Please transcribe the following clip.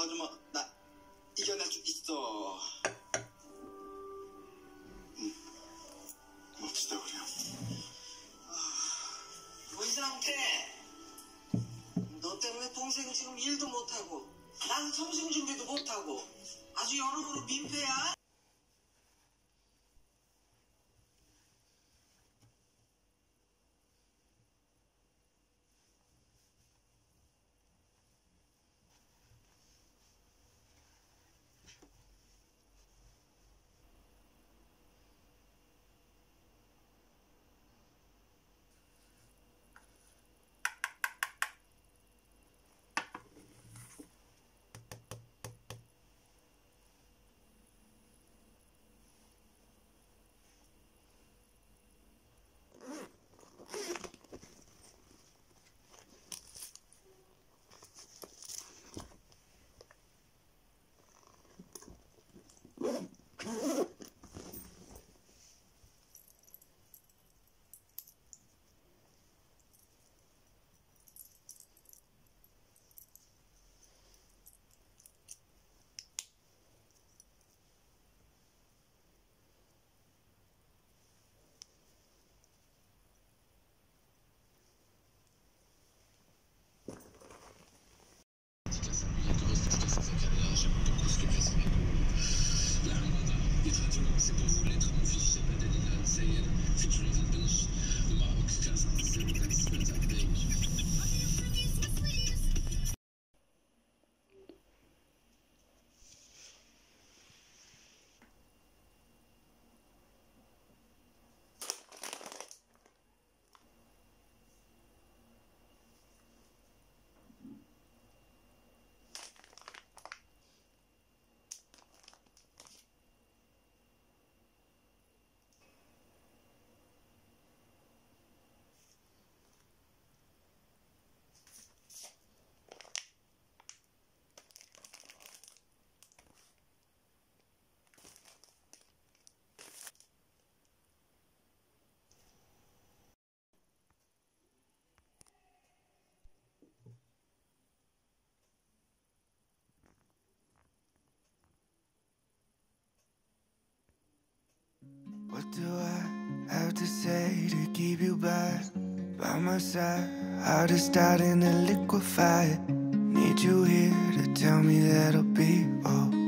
도와주면 나 이겨낼 수 있어. 응. 봅시다 그래요. 문상태 너 때문에 동생은 지금 일도 못하고 나는 점심 준비도 못하고 아주 여러모로 민폐야 Do I have to say to keep you by, by my side? Heart is starting to liquefy. Need you here to tell me that'll be all.